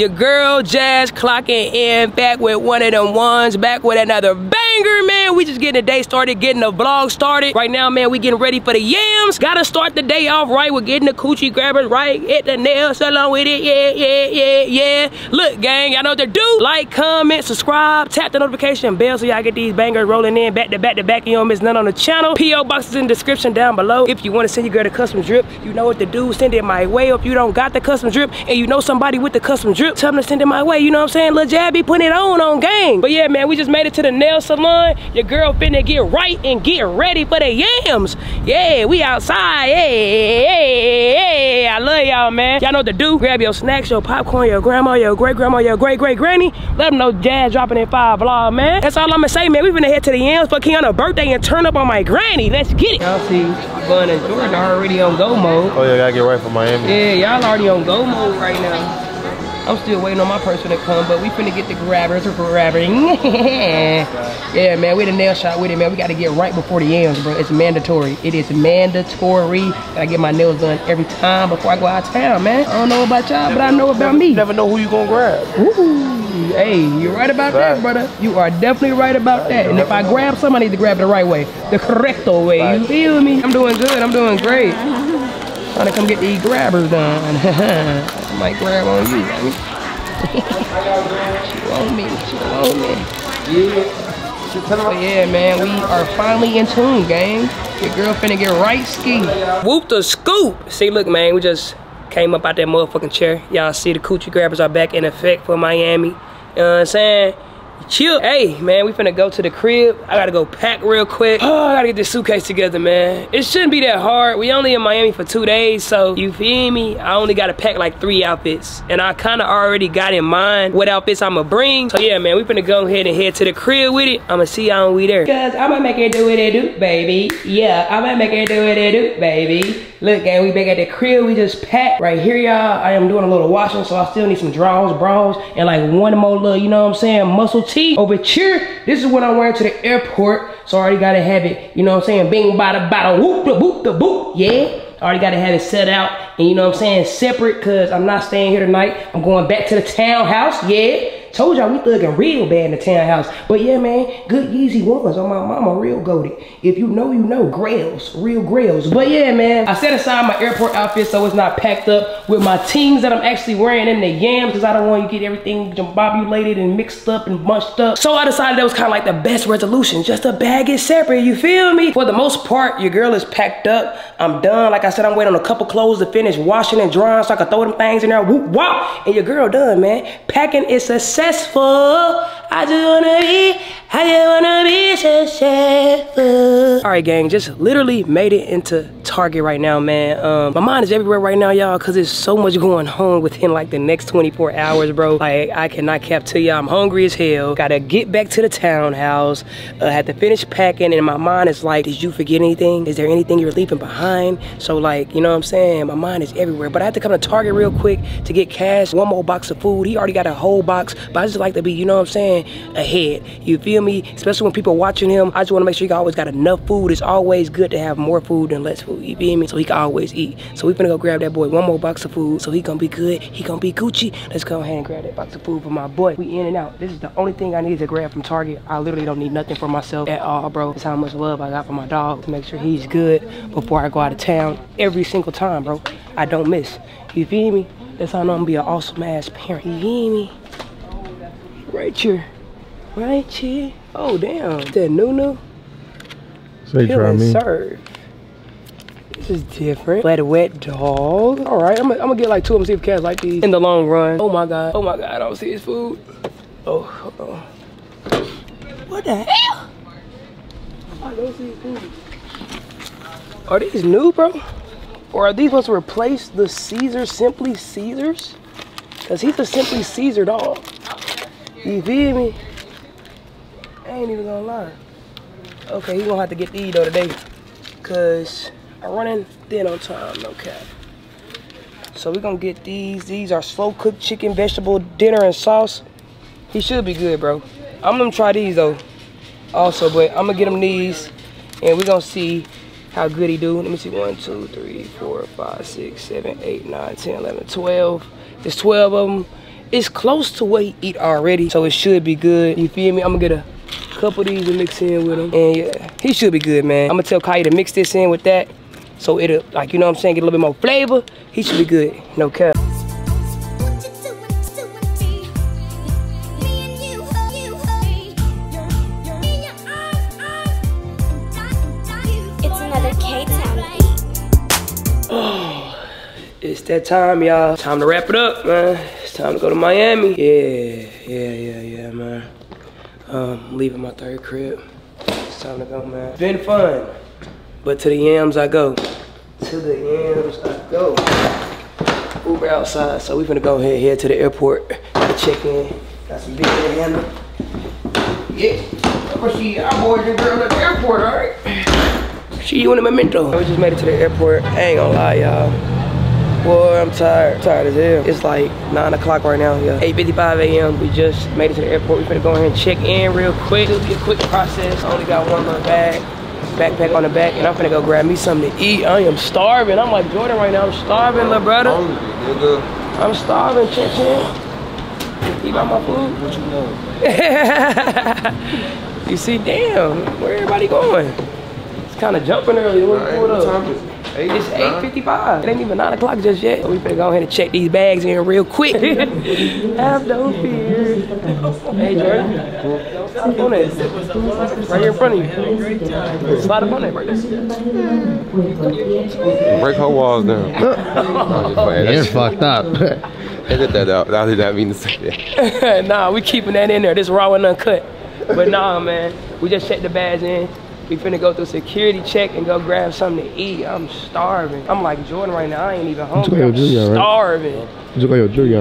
Your girl Jazz clocking in back with one of them ones, back with another banger, man. We just getting the day started, getting the vlog started. Right now, man, we getting ready for the yams. Gotta start the day off right. We're getting the coochie grabbers right. Hit the nail salon with it. Yeah, yeah, yeah, yeah. Look, gang, y'all know what to do. Like, comment, subscribe, tap the notification bell so y'all get these bangers rolling in back to back to back. You don't miss none on the channel. P.O. box is in the description down below. If you want to send your girl the custom drip, you know what to do. Send it my way. If you don't got the custom drip and you know somebody with the custom drip, tell them to send it my way. You know what I'm saying? Lil Jabby putting it on on gang. But yeah, man, we just made it to the nail salon. Your girl finna get right and get ready for the yams. Yeah, we outside. Hey, hey, hey. I love y'all, man. Y'all know what to do. Grab your snacks, your popcorn, your grandma, your great grandma, your great great granny. Let them know Jazz dropping in five vlog, man. That's all I'm gonna say, man. We finna head to the yams for Kiana's birthday and turn up on my granny. Let's get it. Y'all see, Bun and Jordan are already on go mode. Oh yeah, gotta get right for Miami. Yeah, y'all already on go mode right now. I'm still waiting on my person to come, but we finna get the grabbers for grabbing. yeah, man, we the nail shot with it, man. We gotta get right before the yams, bro. It's mandatory. It is mandatory. that I get my nails done every time before I go out of town, man. I don't know about y'all, but I know about me. You never know who you gonna grab. Ooh, hey, you're right about that, brother. You are definitely right about that. And if I grab some, I need to grab it the right way, the correcto way. You feel me? I'm doing good. I'm doing great. Trying to come get these grabbers done. I might grab on you. she want me. She want me. Yeah. Yeah, man, we are finally in tune, gang. Your girl finna get right ski. Whoop the scoop. See, look, man, we just came up out that motherfucking chair. Y'all see the coochie grabbers are back in effect for Miami. You know what I'm saying? Chill. Hey, man, we finna go to the crib. I gotta go pack real quick. Oh, I gotta get this suitcase together, man. It shouldn't be that hard. We only in Miami for two days, so you feel me? I only gotta pack like three outfits. And I kinda already got in mind what outfits I'ma bring. So yeah, man, we finna go ahead and head to the crib with it. I'ma see y'all when we there. Cause I'ma make it do what it do, baby. Yeah, I'ma make it do what it do, baby. Look, gang, we back at the crib. We just packed right here, y'all. I am doing a little washing, so I still need some drawers, bras, and like one more little, you know what I'm saying, muscle tee. Over here, this is what I'm wearing to the airport. So I already gotta have it, you know what I'm saying, bing, bada, bada, whoop, da, boop, da, boop, yeah. I already gotta have it set out, and you know what I'm saying, separate, cause I'm not staying here tonight. I'm going back to the townhouse, yeah. Told y'all we thugging real bad in the townhouse. But yeah, man, good Yeezy ones on my mama, real goaded. If you know, you know, grails, real grails. But yeah, man, I set aside my airport outfit so it's not packed up with my teams that I'm actually wearing in the yams because I don't want you to get everything jambobulated and mixed up and bunched up. So I decided that was kind of like the best resolution, just to bag it separate, you feel me? For the most part, your girl is packed up. I'm done. Like I said, I'm waiting on a couple clothes to finish washing and drying so I can throw them things in there. Whoop, wop. And your girl done, man. Packing is successful. I just wanna be, I just wanna be successful. All right, gang, just literally made it into Target right now, man. Um, my mind is everywhere right now, y'all, because there's so much going on within like the next 24 hours, bro. Like, I cannot cap to y'all. I'm hungry as hell. Gotta get back to the townhouse. Uh, had to finish packing, and my mind is like, did you forget anything? Is there anything you're leaving behind? So, like, you know what I'm saying? My mind is everywhere. But I had to come to Target real quick to get cash. One more box of food. He already got a whole box, but I just like to be, you know what I'm saying, ahead. You feel me? Especially when people watching him, I just want to make sure he always got enough food. It's always good to have more food than less food. You feel me? So he can always eat. So we finna go grab that boy one more box of food. So he gonna be good. He gonna be Gucci. Let's go ahead and grab that box of food for my boy. We in and out. This is the only thing I need to grab from Target. I literally don't need nothing for myself at all, bro. It's how much love I got for my dog to make sure he's good before I go out of town every single time, bro. I don't miss. You feel me? That's how I know I'm gonna be an awesome ass parent. You feel me? Right here. Right here. Oh, damn. That Nunu. Say try me. Serve. This is different. Let a wet dog. All right, I'm gonna, I'm gonna get like two of them, see if cats like these in the long run. Oh my God. Oh my God, I don't see his food. Oh, hold on. What the hell? I don't see his food. Are these new, bro? Or are these ones to replace the Cesar Simply Cesars? Cause he's a Simply Cesar dog. You feel me? I ain't even gonna lie. Okay, he gonna have to get these though today. Cause I'm running thin on time, no cap. So we're gonna get these. These are slow cooked chicken, vegetable, dinner, and sauce. He should be good, bro. I'm gonna try these though. Also, but I'm gonna get him these and we're gonna see how good he do. Let me see, one, two, three, four, five, six, seven, eight, nine, 10, 11, 12. There's 12 of them. It's close to what he eat already, so it should be good. You feel me? I'm gonna get a couple of these and mix in with him. And yeah, he should be good, man. I'm gonna tell Kai to mix this in with that. So it'll, like, you know what I'm saying, get a little bit more flavor. He should be good, no cap. That time, y'all. Time to wrap it up, man. It's time to go to Miami. Yeah, yeah, yeah, yeah, man. Um, leaving my third crib. It's time to go, man. Been fun, but to the yams I go. To the yams I go. Uber outside, so we finna go ahead head to the airport. Gotta check in. Got some big to handle. Yeah. Of she, I boarded and girl at the airport, all right? She you in a memento. We just made it to the airport. I ain't gonna lie, y'all. Boy, I'm tired. Tired as hell. It's like 9 o'clock right now, yeah. 8.55 a.m. We just made it to the airport. We finna go ahead and check in real quick. Just get quick process. I only got one little bag, backpack on the back, and I'm finna go grab me something to eat. I am starving. I'm like Jordan right now. I'm starving, little brother. I'm starving, chin chin. Eat all my food? What you know? you see, damn, where everybody going? It's kind of jumping early. What, right, what up? Eight, it's 8.55. It ain't even 9 o'clock just yet. So we better go ahead and check these bags in real quick. Have no fear. hey, Jordan. Don't on it. Right here in front of you. Slide up on it right there. Break her walls down. You're fucked up. Edit that out. That did not mean to say that. nah, we keeping that in there. This raw and uncut. But nah, man. We just checked the bags in. We finna go through security check and go grab something to eat. I'm starving. I'm like Jordan right now. I ain't even hungry. I'm starving. You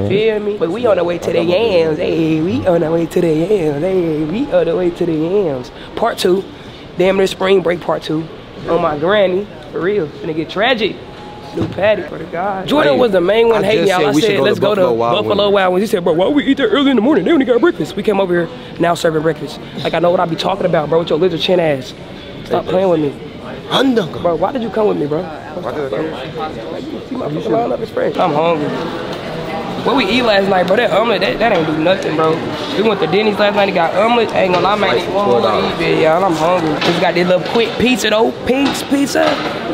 feel me? But we on the way to the yams. Hey, we on the way to the yams. Hey, we on the way to the yams. Part two. Damn near spring break part two. On my granny. For real. Finna get tragic. New patty for the God. Jordan was the main one I hating y'all. I said, let's go to Buffalo, Wild, Buffalo Wild Wings. He said, bro, why we eat there early in the morning? They only got breakfast. We came over here now serving breakfast. Like I know what I be talking about, bro, with your lizard chin ass. Stop playing with me. Undunker. Bro, why did you come with me, bro? Why did I come? See my fucking line up is fresh. I'm hungry. What we eat last night, bro, that omelet, that, that ain't do nothing, bro. We went to Denny's last night and got omelet. I ain't gonna lie, I might one more to eat, y'all. I'm hungry. We got this little quick pizza, though. Pink's Pizza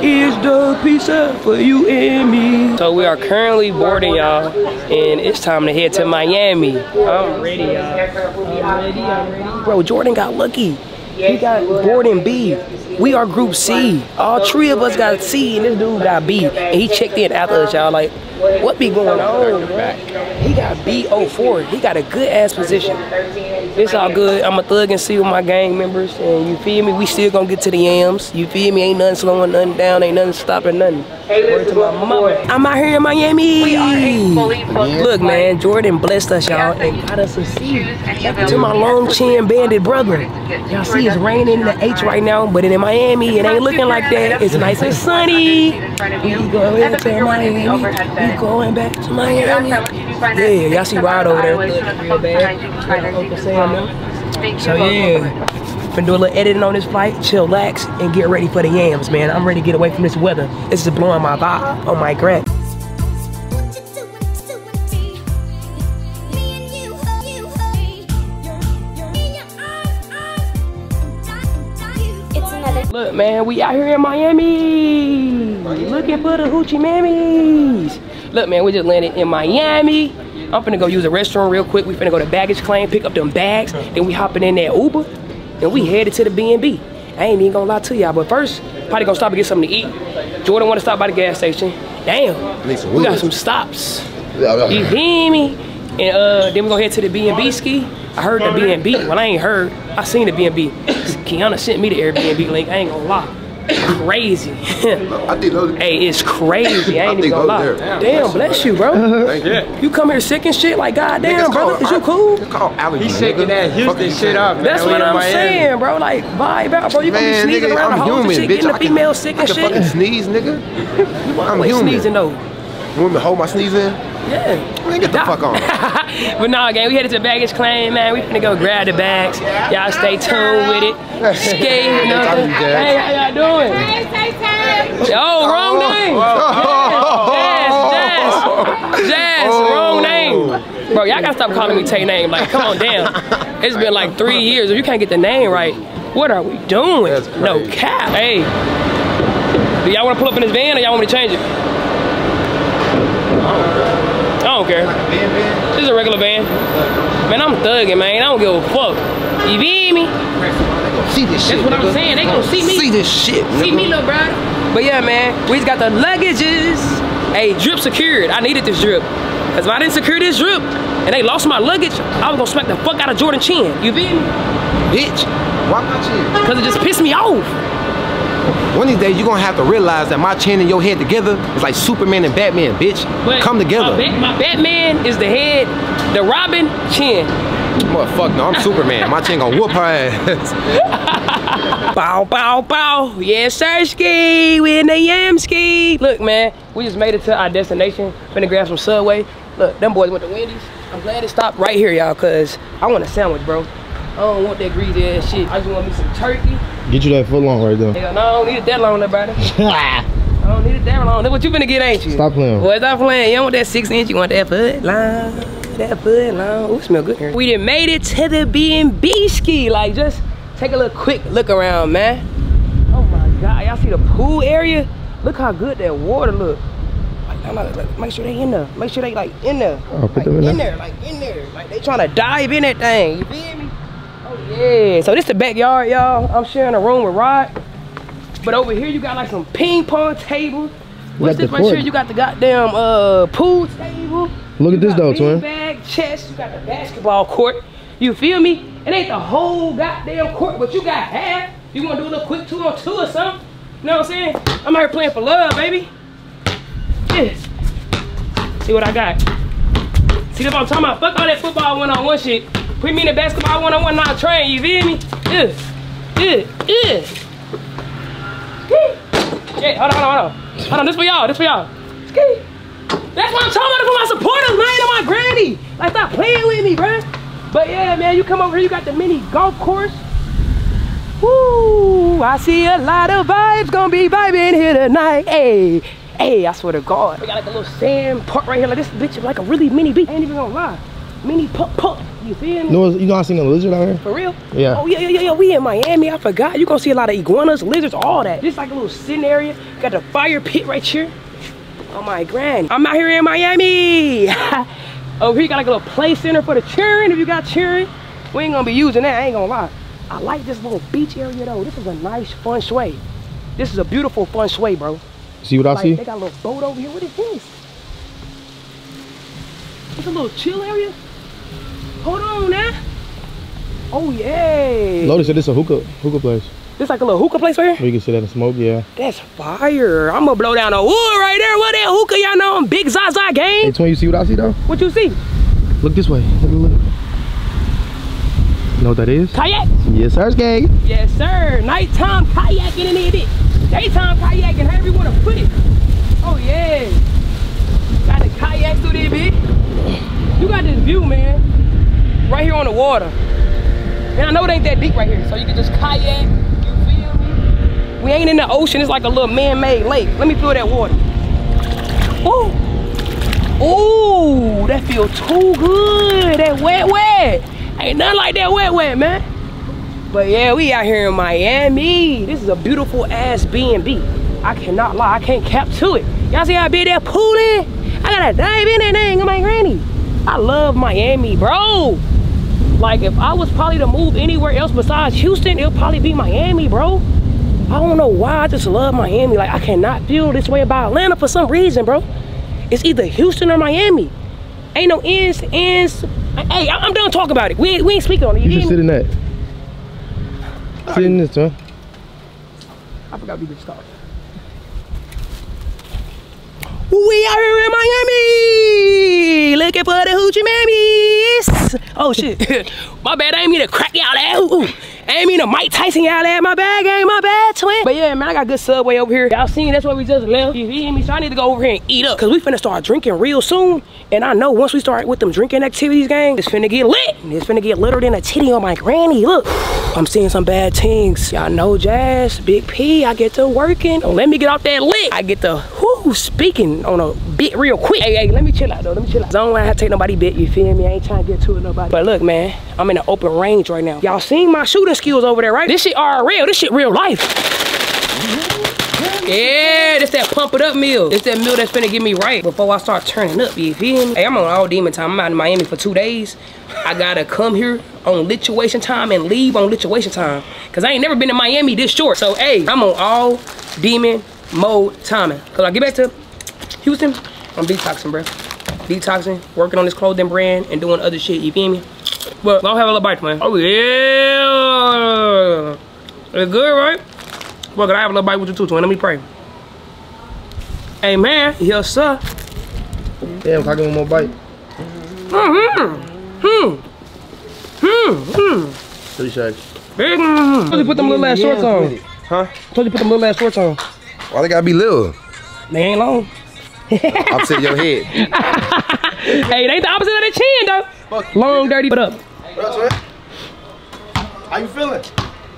is the pizza for you and me. So we are currently boarding, y'all, and it's time to head to Miami. I'm ready, y'all. I'm ready, I'm ready. Bro, Jordan got lucky. He got boarding B. We are group C. All three of us got C and this dude got B. And he checked in after us, y'all. Like, what be going on? He got B04. He got a good ass position. It's all good. I'm a thug and see with my gang members. And you feel me? We still gonna get to the yams. You feel me? Ain't nothing slowing nothing down. Ain't nothing stopping nothing. Word to my mama. I'm out here in Miami. Look, man, Jordan blessed us, y'all, and got us a seat. To my long chin banded brother. Y'all see it's raining in the H right now, but in Miami, it ain't looking like that. It's nice and sunny. We going to Miami. We going back to Miami. Yeah, y'all see Rod over there. Real bad. So yeah, been doing a little editing on this flight, Chill, chillax, and get ready for the yams, man. I'm ready to get away from this weather. This is blowing my vibe on my grant. Look, man, we out here in Miami. Looking for the hoochie mammies. Look, man, we just landed in Miami. I'm finna go use a restroom real quick. We finna go to baggage claim, pick up them bags. Then we hopping in that Uber, and we headed to the B&B. I ain't even gonna lie to y'all, but first, probably gonna stop and get something to eat. Jordan wanna stop by the gas station. Damn, we got some stops. You hear me? And uh, then we gonna head to the B&B ski. I heard the B&B. Well, I ain't heard. I seen the B&B. Kiana sent me the Airbnb link. I ain't gonna lie crazy. I did Hey, it's crazy. I ain't I even gonna lie. There. Damn, bless you, bro. Thank you. You come here sick and shit like goddamn, brother. Is you cool? It's called allergies. He's shaking that Houston shit up. That's what I'm saying, bro. Like vibe out, bro. You gonna be sneezing around the hoes and shit, getting the female sick and shit. I can sneeze, nigga. I'm human. Sneezing though. You want me to hold my sneeze in? Yeah. Man, get the nah. fuck on. but nah, gang, we headed to baggage claim, man. We finna go grab the bags. Y'all stay tuned with it. Skate, you know. Hey, how y'all doing? Hey, Oh, wrong name. Oh. Yes, yes, yes. Jazz, oh. wrong name. Bro, y'all gotta stop calling me Tay name. Like, come on down. It's been like three years. If you can't get the name right, what are we doing? No cap. Hey, do y'all wanna pull up in this van or y'all want me to change it? I don't care. This is a regular van. Man, I'm thugging, man. I don't give a fuck. You feel me? See this shit. That's what nigga. I'm saying. They gonna see me. See this shit. Nigga. See me, little brother. But yeah, man, we just got the luggages. Hey, drip secured. I needed this drip. Cause if I didn't secure this drip and they lost my luggage, I was gonna smack the fuck out of Jordan Chin. You feel me? Bitch, why not chin? Cause it just pissed me off. One of these days, you're gonna have to realize that my chin and your head together is like Superman and Batman, bitch. But Come together. My, ba my, Batman is the head, the Robin, chin. Motherfucker, no, I'm Superman. My chin gonna whoop her ass. bow, bow, bow. Yes, sir, ski. We in the yam ski. Look, man, we just made it to our destination. Finna grab some Subway. Look, them boys went to Wendy's. I'm glad it stopped right here, y'all, cause I want a sandwich, bro. I don't want that greasy ass shit. I just want me some turkey. Get you that foot long right there. Hell no, I don't need it that long, there, brother. I don't need it that long. That's what you finna get, ain't you? Stop playing. Boy, stop playing. You don't want that six inch, you want that foot long. That foot long. Ooh, smell good here. We done made it to the B&B ski. Like, just take a little quick look around, man. Oh my God, y'all see the pool area? Look how good that water look. Like, like, make sure they in there. Make sure they like in there. Oh, put like, them in, in there. Like in there. Like they trying to dive in that thing. You feel me? Yeah. So this the backyard, y'all. I'm sharing a room with Rod. But over here you got like some ping pong tables. What's this right here? You got the goddamn uh pool table. Look you at this though, twin. Bag, chest. You got the basketball court. You feel me? It ain't the whole goddamn court, but you got half. You wanna do a little quick two on two or something? You know what I'm saying? I'm out here playing for love, baby. Yeah. See what I got. See what I'm talking about? Fuck all that football one-on-one shit. Put me in the basketball one-on-one, not train, you feel me? Yeah. Yeah. Yeah. Yeah, hold on, hold on, hold on. Hold on, this for y'all, this for y'all. That's what I'm talking about for my supporters, man, and my granny. Like, stop playing with me, bruh. But yeah, man, you come over here, you got the mini golf course. Woo, I see a lot of vibes gonna be vibing here tonight. Hey, hey, I swear to God. We got like a little sand park right here. Like this bitch is like a really mini beach. I ain't even gonna lie. Mini pup pup. You me? No, you I seen a lizard out here? For real? Yeah. Oh yeah, yeah, yeah, We in Miami. I forgot. You gonna see a lot of iguanas, lizards, all that. Just like a little sitting area. Got the fire pit right here. Oh my grand. I'm out here in Miami. Over here you got like a little play center for the cheering. If you got cheering, we ain't gonna be using that. I ain't gonna lie. I like this little beach area though. This is a nice fun sway. This is a beautiful fun sway, bro. See what I see? They got a little boat over here. What is this? It's a little chill area. Hold on now. Oh yeah. Lotus said this a hookah hookah place. This like a little hookah place right here? You can sit that and smoke, yeah. That's fire. I'm gonna blow down a wood right there. What that hookah y'all know? I'm big Zaza game. Hey, Twin, you see what I see though? What you see? Look this way. Look, look, look. You know what that is? Kayak. Yes, sir, Skate. Yes, sir. Nighttime kayaking in it. Daytime kayaking, however you want to put it. Oh, yeah. Got the kayak through there, bitch. You got this view, man. Right here on the water. And I know it ain't that deep right here, so you can just kayak. You feel me? We ain't in the ocean. It's like a little man-made lake. Let me feel that water. Ooh. Ooh, that feel too good. That wet, wet. Ain't nothing like that wet wet, man. But yeah, we out here in Miami. This is a beautiful ass B&B. I cannot lie, I can't cap to it. Y'all see how big that pool is? I gotta dive in that thing on my granny. I love Miami, bro. Like if I was probably to move anywhere else besides Houston, it'll probably be Miami, bro. I don't know why, I just love Miami. Like I cannot feel this way about Atlanta for some reason, bro. It's either Houston or Miami. Ain't no ends, ends, Hey, I'm done talking about it. We ain't, we ain't speaking on it. You, you just sit in that. Sit in this, huh? I forgot we just started. We are here in Miami, looking for the hoochie mammies. Oh shit, my bad. I ain't mean to crack y'all out. I ain't mean to Mike Tyson y'all at my bad game, my bad twin. But yeah, man, I got good Subway over here. Y'all seen that's where we just left. You feel me? So I need to go over here and eat up. Cause we finna start drinking real soon. And I know once we start with them drinking activities, gang, it's finna get lit. It's finna get litter than a titty on my granny. Look, I'm seeing some bad things. Y'all know Jazz, Big P, I get to working. Don't let me get off that lick. I get to, Who's speaking on a bit real quick? Hey, hey, let me chill out though. Let me chill out. I don't want to take nobody bit. You feel me? I ain't trying to get to it nobody. But look, man, I'm in an open range right now. Y'all seen my shooting skills over there, right? This shit are real. This shit real life. Yeah, this that pump it up meal. It's that meal that's finna get me right before I start turning up, you feel me? Hey, I'm on all demon time. I'm out in Miami for two days. I gotta come here on lituation time and leave on lituation time. Cause I ain't never been to Miami this short. So, hey, I'm on all demon mode timing. Cause I get back to Houston, I'm detoxing, bro. Detoxing, working on this clothing brand and doing other shit, you feel me? But I'll have a little bite, man. Oh, yeah. It's good, right? Well, can I have a little bite with you too, twin? Let me pray. Amen. Yes, sir. Damn, if I give one more bite. Mm-hmm. Hmm. Hmm. Hmm. Appreciate you. Big mm-hmm. Told you put them little ass shorts on. Huh? Told you put them little ass shorts on. Why they gotta be little? They ain't long. Opposite your head. Hey, they ain't the opposite of the chin, though. Long, dirty, but up. How you feeling?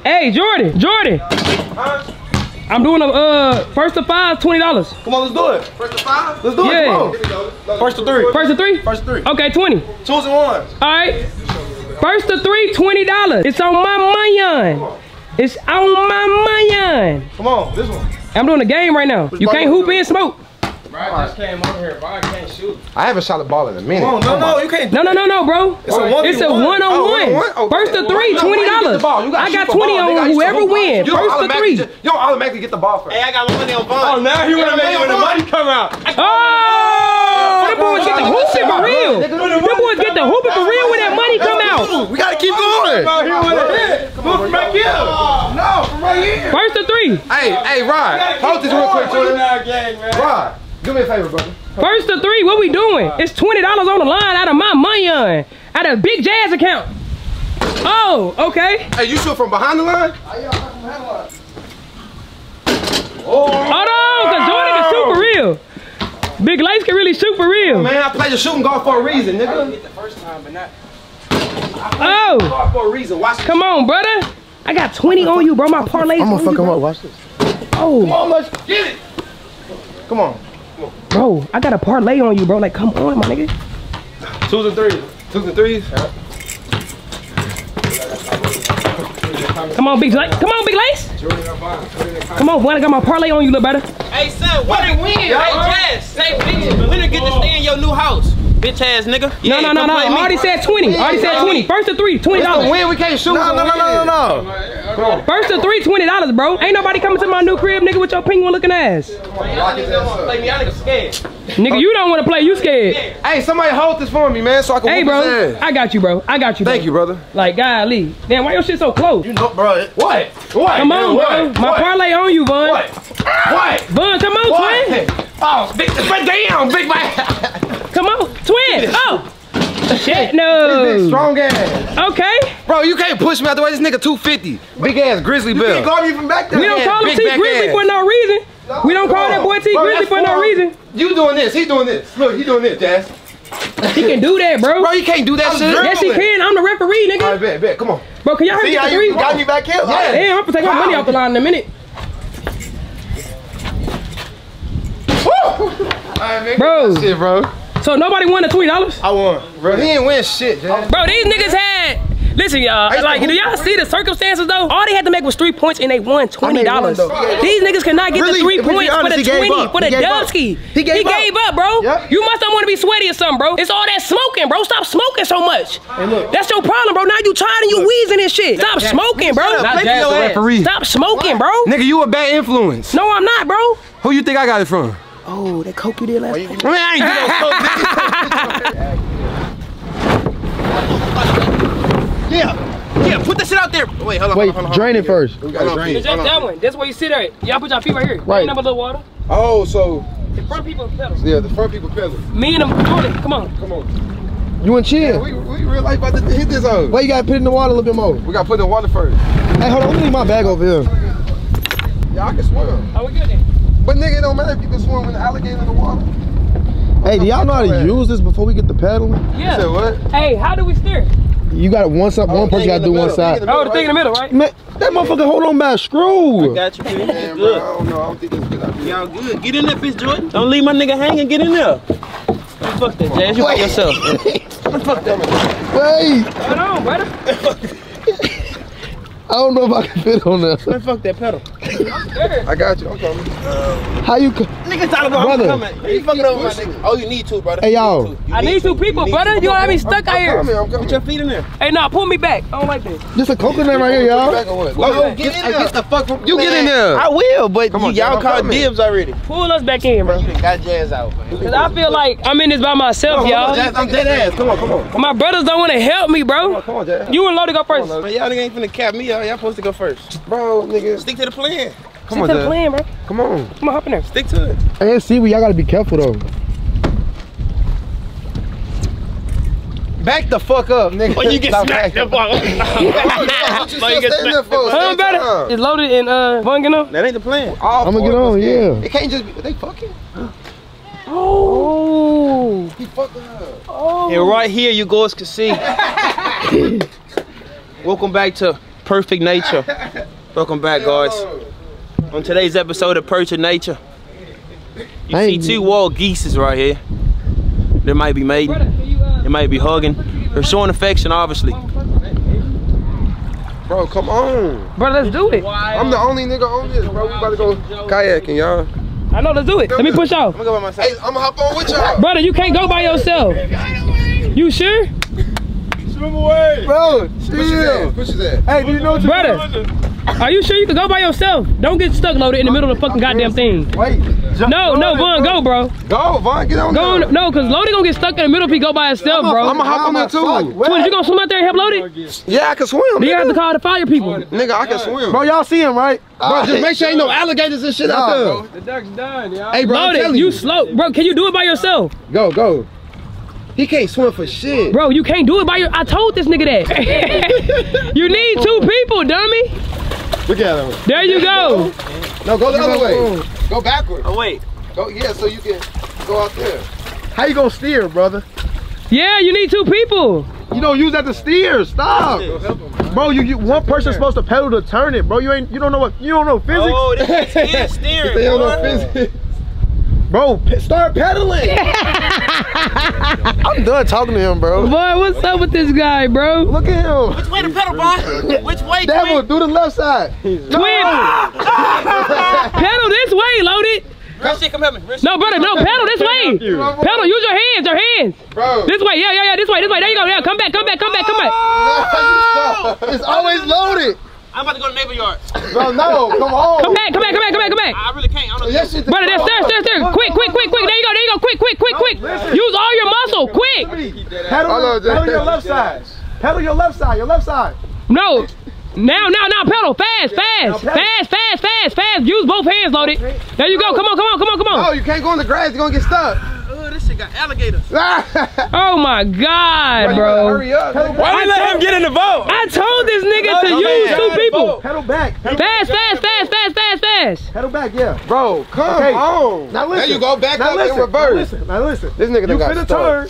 Hey, Jordan, Jordan. I'm doing a uh first to five, twenty dollars. Come on, let's do it. First to five? Let's do it. Yeah. Come on. First to three. First to three? First to three. Okay, 20. Twos and ones. All right. First to three, $20. It's on my money. It's on my money. Come on, this one. I'm doing a game right now. You can't hoop and smoke. I just came over here, bro. Can't shoot. I haven't shot a ball in a minute. Come on, no, no, you can't. No, no, no, no, bro. It's a one It's a v one. one on Oh, one. one-on-one? Okay. First to three, twenty you get the dollars. You gotta I got twenty ball, on whoever wins. First to three. just- You don't automatically get the ball first. Hey, I got money on phone. Oh, now he wanna make it when the money come out. Oh, them boys get the hooping for real. Them boys get the hooping for real when that money come out. We gotta keep going. Out here. Come on, from back here. No, from right here. First to three. Hey, hey, Rod. Hold this real quick, Jordan. Now, gang, man. Rod, do me a favor, brother. First to three. What we doing? It's twenty dollars on the line out of my money on out of Big Jazz account. Oh, okay. Hey, you shoot from behind the line? Oh. Hold on, cause Jordan can shoot for real. Big Lights can really shoot for real. Man, I play the shooting guard for a reason, nigga. Oh, Guard for a reason. Watch come on, brother. I got 20 on you, bro. My parlay. I'm gonna fuck him up. Watch this. Oh, Come on, let's get it. Come on. Bro, I got a parlay on you, bro. Like, come on, my nigga. Twos and threes. Twos and threes. Come on, Big Light. Come on, Big Lights. Come on, boy. I got my parlay on you, little brother. Hey, son, what it win? Hey, Jazz, say bitch. When you get to stay in your new house? Bitch ass nigga. No, no, no, no. I already said 20. I already said 20. First to three, $20. The win, we can't shoot. No, no, no, no, no, no. First to three, $20, bro. Ain't nobody coming to my new crib, nigga, with your penguin looking ass. Play me, nigga scared. Nigga, you don't want to play. You scared. Hey, somebody hold this for me, man, so I can Hey, bro. his ass. I got you, bro. I got you, bro. Thank you, brother. Like, golly. Damn, why your shit so close? No, bro. What? What? Come on, what? bro. My what? parlay on you, Vaughn. What? What? Vaughn, come on, twin. What? Oh, big, but damn, big man. Come on, twin. Oh. Shit, Big no. strong ass. Okay. Bro, you can't push me out the way. This nigga 250. Big ass grizzly You can't guard me from back there. We don't call him T Grizzly ass. for no reason. We don't call that boy T Bro, Grizzly for no reason. You doing this, he doing this. Look, he doing this, Jazz. He can do that, bro. Bro, you can't do that shit. Yes, he can. I'm the referee, All right, nigga. bet, bet. Come on. Bro, can y'all hurt See me how the you three? got me back here? Yeah. Damn, I'm gonna take my money off the line in a minute. Right. Bro. Shit, bro. So nobody won the twenty dollars? I won. Bro, he ain't win shit, Jazz. Bro, these niggas had. Listen, y'all. used Like, do y'all see the circumstances though? All they had to make was three points and they won twenty dollars. These niggas cannot get Really, the three if we be points for the twenty up. for the gave up. dubski. He gave up. bro. Yep. You must not want to be sweaty or something, bro. It's all that smoking, bro. Stop smoking so much. That's your problem, bro. Now you tired and you wheezing and shit. Stop smoking, bro. Play for your ass. Stop smoking, bro. Nigga, you a bad influence. No, I'm not, bro. Who you think I got it from? Oh, that coke you did last night. Man, I ain't coke, Yeah, yeah, put that shit out there. Wait, hold on, Wait, hold on, hold on. drain it first. We gotta drain it. that one. That's where you sit at. Y'all put your feet right here. Right. Ain't number little water. Oh, so The front people pedal. yeah, the front people pedal. Me and them Jordan, come on. Come on. You and chill. We, we real life about to hit this hoe. Why you gotta put it in the water a little bit more? We gotta put it in the water first. Hey, hold on. Let me leave my bag over here. Yeah, I can swim. Are we good then? But nigga, it don't matter if you can swim with an alligator in the water. Hey, do y'all know how to use this before we get the pedal? Yeah. You said what? Hey, how do we steer? You got one side. One oh, person got to do one side. Oh, the thing in the oh, middle, right? Man, that motherfucker hold on by a screw. Got you, man. Man, Good. bro, I don't know. I don't think that's good idea. Y'all good. Get in there, bitch, Jordan. Don't leave my nigga hanging. Get in there. Man, fuck that, Jazz. You by yourself. Man, fuck that. Wait, Hold on, brother. I don't know if I can fit on there. Man, fuck that pedal. I got you. I'm coming. How you? co- Nigga, Tyler, bro, I'm Brother. coming. You fucking over my nigga. Oh, you need to, brother. Hey, You y'all. need to. You I need two people, brother. You gonna have me stuck out I'm here. coming. I'm coming. Put your feet in there. Hey, nah, pull me back. I don't like this. Just a coconut right here, y'all. Back or what? Go, Go, get in there. Get the fuck from. You get in there. I will, but y'all Jazz, I'm called dibs already. Pull us back in, bro. Got Jazz out, man. Cause I feel like I'm in this by myself, y'all. I'm dead ass. Come on, come on. My brothers don't want to help me, bro. Come on, Jazz. You and Lodi go first. Y'all nigga ain't finna cap me out. Y'all supposed to go first. Bro, nigga. Stick to the plan. Come Sit on, to the Jazz. plan, bro. Come on. Come on, hop in there. Stick to it. Hey, see, we y'all gotta be careful though. Back the fuck up, nigga. When you get Stop smacked backing. up on. What you still standing for? Huh, better? up. It's loaded and uh, Vaughn get on. That ain't the plan. All I'm gonna get on, yeah. It can't just be. They fucking. Oh. He fucking up. Oh. And right here, you guys can see. Welcome back to Perfect Nature. Welcome back, guys. On today's episode of Perfect Nature, you I see two wild geeses right here. They might be mating. Brother, can you, They might be hugging. They're showing affection, obviously. Bro, come on. Bro, let's do it. I'm the only nigga on this, bro. We about to go kayaking, y'all. I know, let's do it. Let me push off. I'm gonna go by myself. Hey, I'm gonna hop on with y'all. Brother, you can't go by yourself. You sure? Bro, Push his ass. Push his ass. Hey, do you know what Brother, are you sure you can go by yourself? Don't get stuck loaded in the middle of the fucking goddamn thing. Wait. No, no, it, Vaughn, go, bro. Go, Vaughn, get on Go, there. on, no, cause Lodi gonna get stuck in the middle if he go by himself, bro. I'ma hop on there too. Twins, you gonna swim out there and help Lodi? Yeah, I can swim. Then you have to call the fire people. nigga I can swim. Bro, y'all see him, right? Bro, just make sure ain't no alligators and shit out there. Bro. The duck's done, y'all. Hey, bro, I'm Lodi, you you. slow, bro. Can you do it by yourself, Go, go. He can't swim for shit. bro? You can't do it by your. I told this nigga that. you need two people, dummy. Look at him. There you go. No, go the other way. Oh. Go backwards. Oh wait, Go, yeah, so you can go out there. How you gonna steer, brother? Yeah, you need two people. You don't use that to steer. Stop. Bro, you, you one person's supposed to pedal to turn it, bro. You ain't you don't know what you don't know physics. oh, this is steering. They don't know physics. Bro, start pedaling. I'm done talking to him, bro. Boy, what's up with this guy, bro? Look at him. Which way to pedal, boy? Which way? Devil, twin? do the left side. Twin. pedal this way, Lodi. Real shit, come help me. Real shit. No, brother, no, pedal this way. Pedal, use your hands, your hands. Bro. This way, yeah, yeah, yeah, this way, this way. There you go. Yeah, come back, come back, come back, come back. No, It's always Lodi. I'm about to go to neighbor yard. Bro, no, come on. Come back, come back, come back, come back, come back. I really can't. I don't know. That shit Brother, there, there, there, there. Quick, quick, quick, quick. There you go, there you go. Quick, quick, quick, quick. Use all your muscle, quick. Pedal, pedal your left side. Pedal your left side. Your left side. No. Now, now, now, pedal. Fast, fast, pedal. fast, fast, fast, fast. Use both hands, Lodi. There you go. Come on, come on, come on, come on. Oh, on. you can't go in the grass. You're gonna get stuck. Oh, got alligators. Oh my God, bro. Hurry up. nigga. Why you let him get in the boat? I told this nigga to use two people. Pedal back. Pedal, Fast, fast, fast, fast, fast, fast. pedal back, yeah. Bro, come Okay. on. Now listen. There you go. Back now up listen, in reverse. Now listen. Now listen. This nigga You done got finna stuck. turn.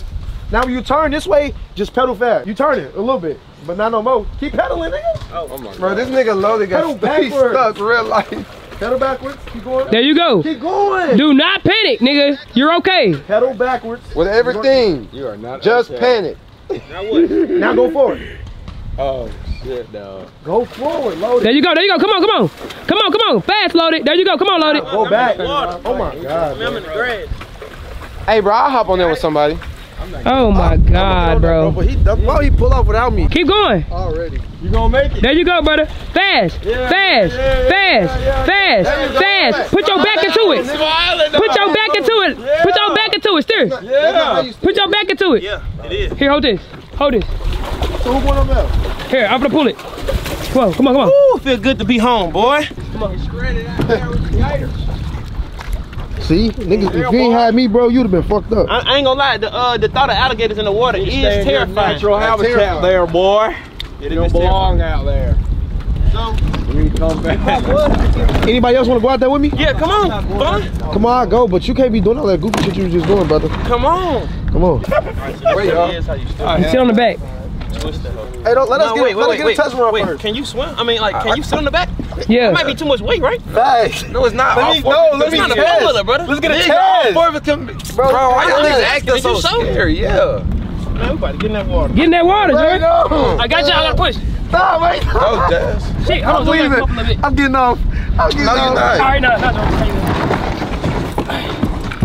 Now when you turn this way, just pedal fast. You turn it a little bit, but not no more. Keep pedaling, nigga. Oh, my God. Bro, this nigga loaded Pedal got he's backwards. stuck real life. Pedal backwards. Keep going. There you go. Keep going. Do not panic, nigga. You're okay. Pedal backwards. With everything. You are not just panic. Now go forward. Oh shit, dog. Go forward. Load There you go. There you go. Come on, come on. Come on, come on. Fast Lodi. There you go. Come on, Lodi. Go back. Water. Oh my god. I'm in the grass. Hey, bro, I'll hop on there with somebody. Oh my God, bro. But he, that's why he pull off without me. Keep going. Already. You gonna make it. There you go, brother. Fast, fast, fast, fast, fast. Put your back into it. Put your back into it. Put your back into it. Steer. Yeah. Put your back into it. Yeah, it is. Here, hold this. Hold this. So who going on there? Here, I'm gonna pull it. Come on, come on, come on. Ooh, feel good to be home, boy. See, niggas, if you ain't had me, bro, you'd have been fucked up. I, I ain't gonna lie, the uh, the thought of alligators in the water is terrifying. Natural habitat terrifying. there, boy. It You don't belong out there. So, When you come back. Anybody else want to go out there with me? yeah, come on, boy. Come on, I go, but you can't be doing all that goofy shit you was just doing, brother. Come on. Come on. Wait, y'all. You You sit on the back. switch that hoe. Hey, don't let us No, get, wait, let wait, us wait, get a test run wait. first. Can you swim? I mean, like, can you sit on the back? Yeah. That might be too much weight, right? Facts. No, it's not. Let me- four no, let it's me not a test. four-wheeler, brother. Let's get a Nigga, all test. four of us can be. Bro, Bro, why y'all niggas acting so you so? scared? Yeah. Man, we get in that water. Get in that water, Wait, Jordan. no. I got you. I gotta push. Stop, wait. Oh, Jazz. Shit, I'm hold on. leaving. Jordan, come up a little bit. I'm getting off. I'm getting No, you're not. All right, no, no, no.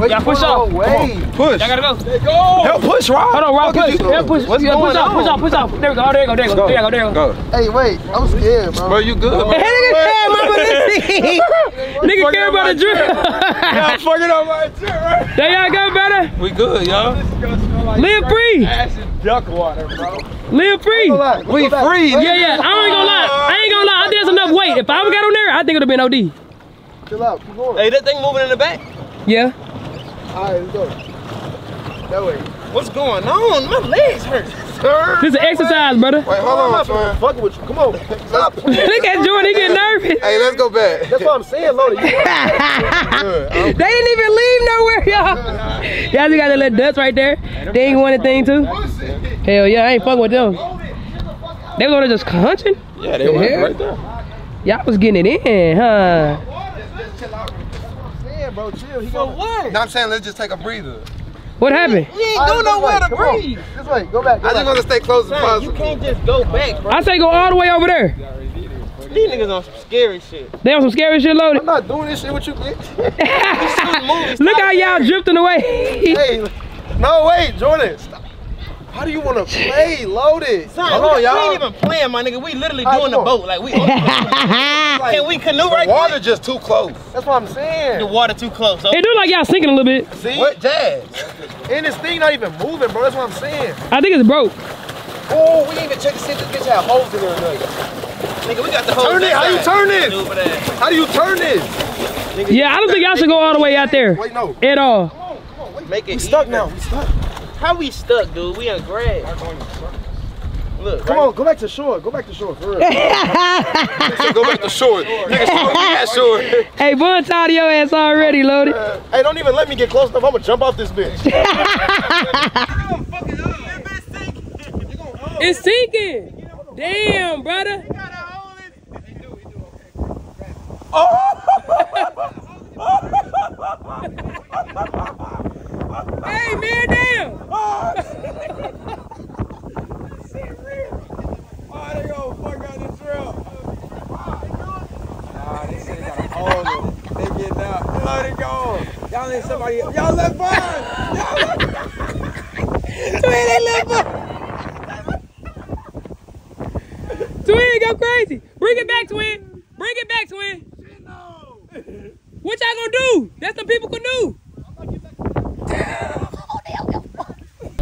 Wait, Y'all push hold off. on, Push. Y'all gotta go. go. Help push, Rob. Hold on, Rob, Fuck push. is you- Yeah, push. What's yeah, push going off, push on? off, push off. There we go. Oh, there you go, there you go. There you go, there you go. Go. Hey, wait. I'm scared, bro. Bro, you good, bro. Hey, nigga, hey, mama, Nigga care about a drill. Y'all fucking up my shit, right? There y'all go, brother. We good, y'all. Live free. Duck water, bro. Live free. We free. Yeah, yeah. I ain't gonna lie. I ain't gonna lie. I did enough weight. If I would got on there, I think it'd have been OD. Chill out. Keep going. Hey, that thing moving in the back. Yeah. All right, let's go. That way. What's going on? My legs hurt. This is exercise, brother. Wait, hold I'm on, not son. fucking with you. Come on. Stop. Look at Jordan. He getting nervous. Hey, let's go back. That's what I'm saying, Lodi. You They didn't even leave nowhere, y'all. Y'all just got that little dust right there. They ain't want a thing too. Hell yeah, I ain't fucking with them. They was on there just hunching. Yeah, they were right there. Y'all was getting it in, huh? Saying, bro. Chill. He gonna What? No, I'm saying let's just take a breather. What happened? You ain't All go right, nowhere to Come on. breathe. This way. Go back. Go I just want to stay close as Son, you possible. can't just go back, bro. I say go all the way over there. These niggas on some scary shit. They on some scary shit Lodi. I'm not doing this shit with you, bitch. Look how y'all drifting away. hey, no, wait, Jordan. Stop. How do you want to play Lodi? Son, Hold we, on, y'all. ain't even playing, my nigga. We literally All right, doing the boat. Like, we Can we canoe right Water quick? just too close. That's what I'm saying. The water too close. So it do like y'all sinking a little bit. See? What jazz? And this thing not even moving, bro. That's what I'm saying. I think it's broke. Oh, we ain't even check to see if this bitch had holes in there or nothing. nigga, we got the whole Turn it. How you turn this? Maneuver that. How do you turn this? Yeah, I don't think y'all should go all the way out there Wait, no. at all. Make it We stuck now. We stuck. How we stuck, dude? We on grass. Look, Come on, go back to shore. Go back to shore for real. Go back to shore. Nigga, short, yeah, short. Hey, Bun tired of your ass already, oh, Lodi. hey, don't even let me get close enough. I'm gonna jump off this bitch. It's sinking. Damn, brother. Hey, man, damn. Twin, they let somebody y'all let fun! Y'all let fire! Twin, they let fire! Twin, go crazy. Bring it back, twin. Bring it back, twin. What y'all gonna do? That's the people can do.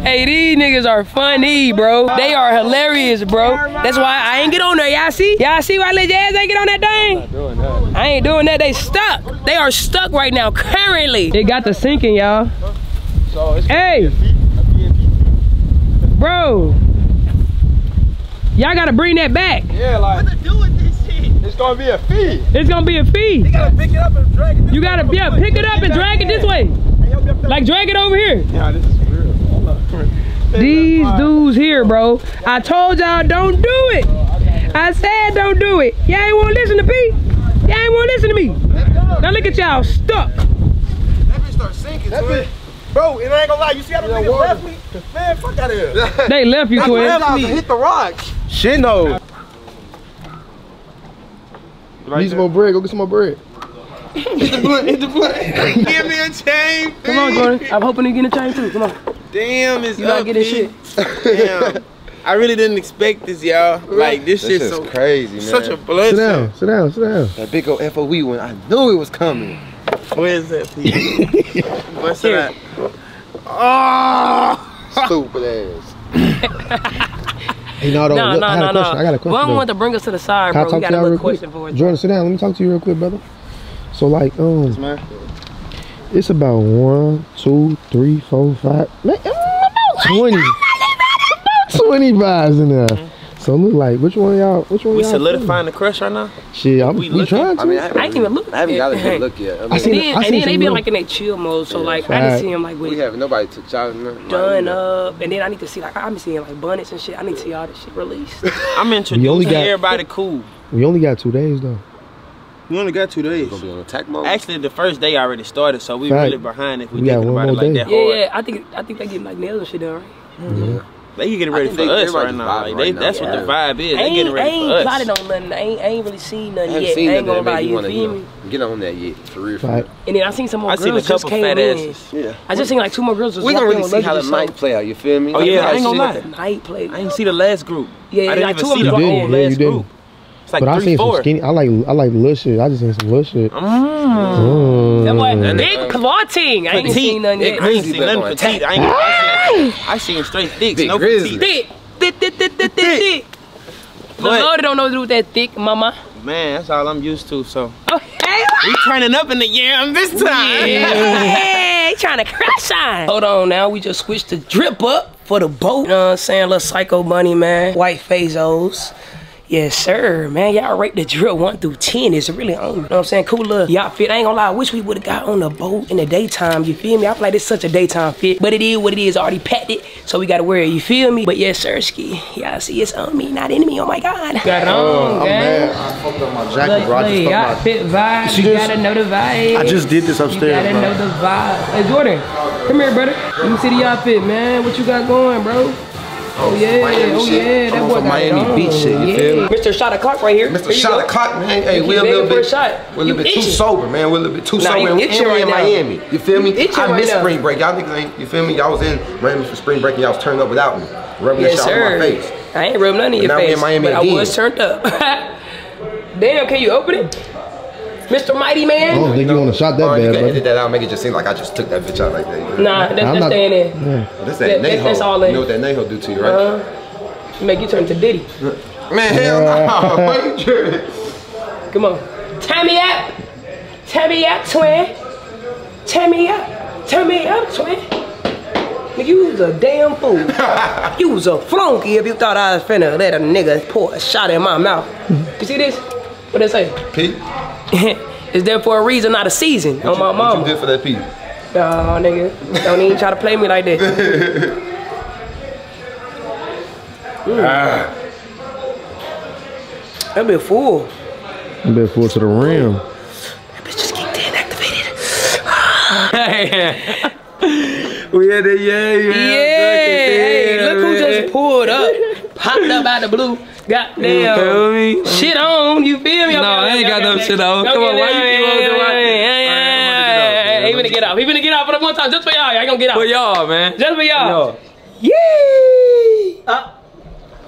Hey, these niggas are funny, bro. They are hilarious, bro. That's why I ain't get on there. Y'all see? Y'all see why little Jazz ain't get on that thing? I ain't doing that. They stuck. They are stuck right now, currently. They got the sinking, y'all. Hey, bro. Y'all gotta bring that back. yeah, like What to do with this shit? it's gonna be a fee. It's gonna be a fee. You gotta pick it up and drag it. You gotta yeah, pick it up and drag it this way. Like drag it over here. Yeah, this is real. Hold up. These dudes here, bro. I told y'all don't do it. I said don't do it. Y'all ain't wanna listen to me. Y'all ain't wanna listen to me. Now look at y'all stuck. That bitch start sinking, That twin. bitch, bro, and I ain't gonna lie. You see how the niggas left me? Man, fuck out of here. They left you, twin. Left me. Hit the rocks. Shit, no. Need some more bread. Go get some more bread. Hit the blunt. hit the blunt. Give me a chain. Come on, Jordan. I'm hoping you get a chain too. Come on. Damn, it's You not up, getting P. shit. Damn. I really didn't expect this, y'all. Like this, This shit is so crazy, man. such a blessing. Sit down. Sit down. Sit down. That big old FOE one, I knew it was coming. Where is that, P? What's that? Oh! Stupid ass. Hey, no, No, look, no, I got no, a question. I got a question. One though. want to bring us to the side, Can I bro. We got to a y'all little real quick? question for us. Jordan, sit down. Let me talk to you real quick, brother. So, like, um, it's about one, two, three, four, five, man, about 20. about 20 vibes in there. So look like which one y'all? Which one We y'all? solidifying the crush right now. Shit, I'm, we we, looking- trying to. I mean, I haven't, I ain't even looked I haven't got a at good it. look yet. I mean, I And seen- then, I and then they be like in that chill mode. So like I didn't see him like with. we haven't nobody took child. nothing. done up, and then I need to see like I'm seeing like bonnets and shit. I need to see all this shit released. I'm introducing only got- everybody cool. we only got two days though. We only got two days. Gonna be on attack mode. Actually, the first day already started, so we Fact. really behind if we, We got thinking about it like day. that yeah, hard. yeah. I think I think they getting like nails and shit done, right? They getting ready for they- us right now. vibing Like, right they, now. that's what the vibe is. They ain't, getting ready for us. plotted on nothing. I ain't, I ain't really seen nothing haven't yet. seen I ain't that. gonna That lie, you feel me? get on that yet for real. For Right. And then I seen some more I girls seen a just couple came fat in. asses. Yeah. I just seen like two more girls just We walk gonna in really with see how the night something. play out. You feel me? Oh, yeah, I ain't gonna Let lie. the night play. I ain't see the last group. Yeah, I didn't even see the whole in. Yeah, you last group. It's like But I seen four. some skinny. I like I like little shit. I just seen some little shit. Mm. That boy, Mm. big plotting. I ain't Petite. seen nothing yet. I ain't seen nothing going petite. I ain't I seen, I seen straight dicks. Big no Grizzly. petite. Thick, thick, thick, thick, thick, thick, thick. But- Lord don't know what to do with that thick, mama. Man, that's all I'm used to. So Okay. we turning up in the yam this time. Yeah, trying to crash on. Hold on now, we just switched to drip up for the boat. You know what I'm saying? Little psycho bunny, man. White Fazos. Yes, sir, man. Y'all rate the drill one through ten. It's really on. You know what I'm saying? Cool look. Y'all fit. I ain't gonna lie. I wish we would have got on the boat in the daytime. You feel me? I feel like it's such a daytime fit. But it is what it is. Already packed it. So we gotta wear it. You feel me? But yes, sir, ski. Y'all see it's on me, not enemy. Oh my god. Got it on, I'm mad. I fucked up my jacket, bro. I just fucked my. fit vibe. See You this? gotta know the vibe. I just did this You upstairs, gotta know the vibe. Hey Jordan, come here, brother. Let me see the outfit, man. What you got going, bro? Oh yeah, Miami oh shit. yeah, that I'm boy on got Miami it. Beach shit, you yeah. feel me? Mr. Shot O'Clock right here. Mr. Here Shot go. of clock, man. Hey, we keep a little begging a bit, shot. we're a You little bit too sober, man. We're a little bit too Nah, sober. you And we itching and we right in now. Miami. You feel me? You I right missed now. spring break. Y'all niggas ain't. You feel me? Y'all was in Miami for spring break and y'all was turned up without me, rubbing Yes, that shit on my face. I ain't rubbing none of your now we in face, but I was turned up. Damn, can you open it, Mr. Mighty Man. I Man? don't think you want to shot that Oh, you bad, can brother. edit that out, make it just seem like I just took that bitch out like that. You? Nah, that's, I'm that's not- staying in. Yeah. That's That- that, that- Neho. that's all you know what that Neho do to you, right? Uh, make you turn to Diddy. Man, hell no. Why you tripping? Come on. Tie me up. Tie me up, twin. Tie me up. Tie me up, twin. Nigga, you was a damn fool. you was a flunky if you thought I was finna let a nigga pour a shot in my mouth. You see this? What they say? Pete, it's there for a reason, not a season. on my what you did for that Pete? Nah, nigga. Don't even try to play me like that. Mm. That be full. I'm been full to the rim. That Bitch just keep deactivated. We had the yeah, Yeah, hey, look who just pulled up, popped up out the blue. Goddamn, me? shit on. You feel me? No, I ain't got no shit on. Come on, why you keep on doing that? He finna get off. He finna get off for the one time, just for y'all. I ain't gonna get off. For y'all, man. Just for y'all. Yo. Yee! oh,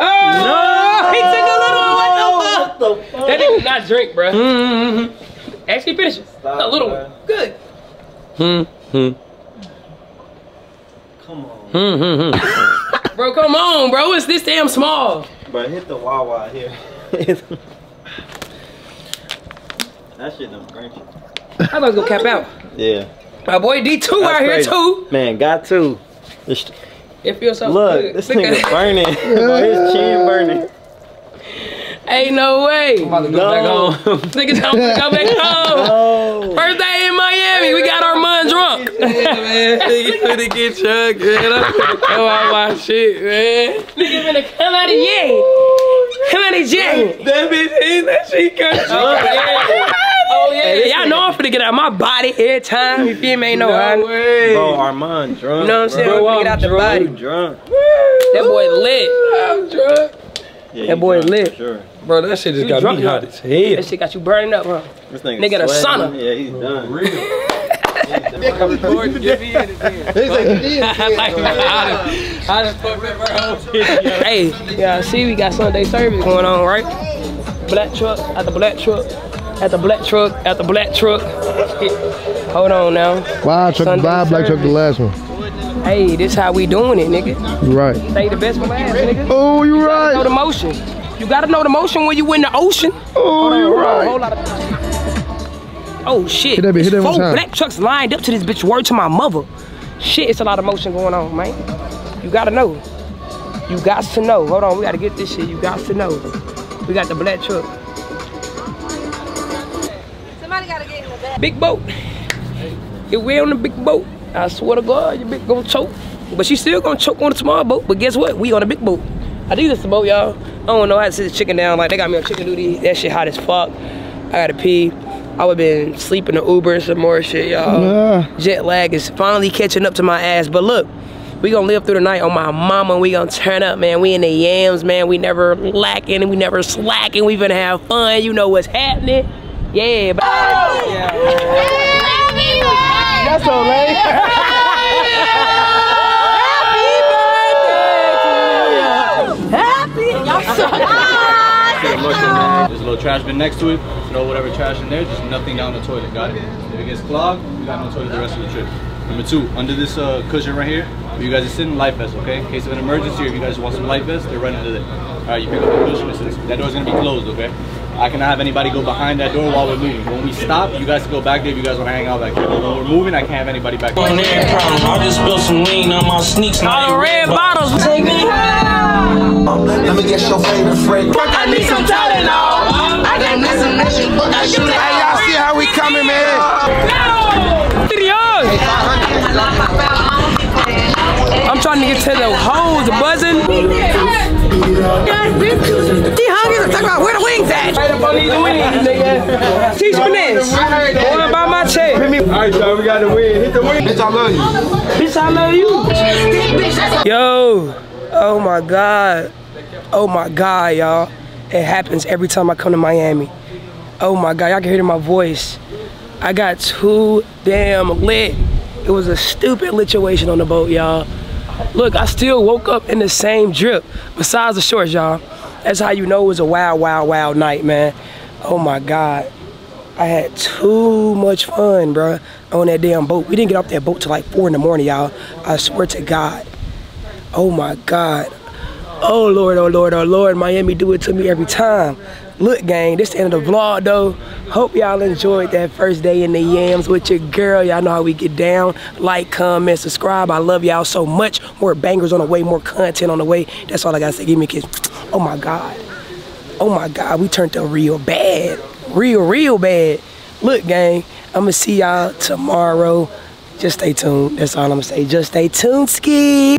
no! He took a little one. What the fuck? That nigga did not not drink, bro. Mm-hmm. Actually, finish it. A little one. Good. Hmm. Hmm. Come Hmm. Hmm. Hmm. Bro, come on, bro. It's this damn small. But hit the Wawa here. that shit done crunchy. I'm gonna cap out. Yeah. My boy D2 That's out here crazy. too. Man, got two. This- It feels so Look, good. this Look nigga at- burning. Bro, his chin burning. Ain't no way. No. Niggas don't wanna go back home. Oh. First day in Miami, we got Armon drunk. man, you finna get drunk, man. I'm finna come out my shit, man. Niggas finna come out of Yang. Come out of Yang. That bitch ain't that shit got Oh drunk. yeah. Oh yeah. Y'all know I'm finna get out my body every time. You feel me? Ain't no, No hiding. way. Bro, Armon drunk. You know what I'm saying? Bro, Bro, get out the body. drunk. That boy lit. I'm drunk. Yeah, That boy drunk, lit. Sure. Bro, that shit just You got drunk, me you hot know. as hell. That shit got you burning up, huh? This nigga, Nigga, the sweating. sauna. Yeah, he's done. Real. Hey, yeah, see, we got Sunday service going on, right? Black truck, at the black truck, at the black truck, at the black truck. Hold on now. Why I truck, Sunday why I black truck the last one? Hey, this how we doing it, nigga. You right. Stay the best for last, nigga. Oh, you Know right. the motion. You gotta know the motion when you in the ocean. Oh, you Hold right. Whole lot of. Oh shit! Hit that bitch, hit It's that one four time. black trucks lined up to this bitch. Word to my mother. Shit, it's a lot of motion going on, man. You gotta know. You got to know. Hold on, we gotta get this shit. You got to know. We got the black truck. Somebody gotta get in the back. Big boat. If we on the big boat, I swear to God, your big gonna choke. But she still gonna choke on the small boat. But guess what? We on a big boat. I think this the boat, y'all. I don't know how to sit the chicken down. Like they got me on chicken duty. That shit hot as fuck. I gotta pee. I would've been sleeping the Uber and some more shit, y'all. Yeah. Jet lag is finally catching up to my ass. But look, we gonna live through the night on my mama. We gonna turn up, man. We in the yams, man. We never lacking and we never slacking. We finna have fun. You know what's happening. Yeah, but That's so late. Happy birthday to you. Happy. Y'all suck. There's a little trash bin next to it. Throw whatever trash in there, just nothing down the toilet. Got it? If it gets clogged, you got no toilet the rest of the trip. Number two, under this uh, cushion right here, where you guys are sitting, life vest, okay? In case of an emergency, if you guys want some life vest, they're right under there. All right, you pick up the cushion, that door's gonna be closed, okay? I cannot have anybody go behind that door while we're moving. When we stop, you guys can go back there if you guys wanna hang out back there. But when we're moving, I can't have anybody back there. I just spilled some lean on my sneaks. all the red bottles. Take me home. Let me get your favorite fragrance. I need some Tylenol. I got missing mission, but I shoot Hey, y'all see how we coming, man? No! Videos. I'm trying to get to the hoes buzzing. She hungry to talk about where the wings at. Right up on these wings, nigga. Teach me this. Going by my chair. All right, y'all, we got to win. Hit the win. Bitch, I love you. Bitch, I love you. Yo, oh my God. Oh my God, y'all. It happens every time I come to Miami. Oh my God, y'all can hear it in my voice. I got too damn lit. It was a stupid situation on the boat, y'all. Look, I still woke up in the same drip, besides the shorts, y'all. That's how you know it was a wild, wild, wild night, man. Oh my God. I had too much fun, bruh, on that damn boat. We didn't get off that boat till like four in the morning, y'all. I swear to God. Oh my God. Oh Lord, oh Lord, oh Lord, Miami do it to me every time. Look, gang, this the end of the vlog though. Hope y'all enjoyed that first day in the yams with your girl. Y'all know how we get down. Like, comment, subscribe. I love y'all so much. More bangers on the way, more content on the way. That's all I gotta say. Give me a kiss. Oh my God. Oh my God, we turned up real bad. Real, real bad. Look, gang, I'ma see y'all tomorrow. Just stay tuned. That's all I'm gonna say. Just stay tuned, ski.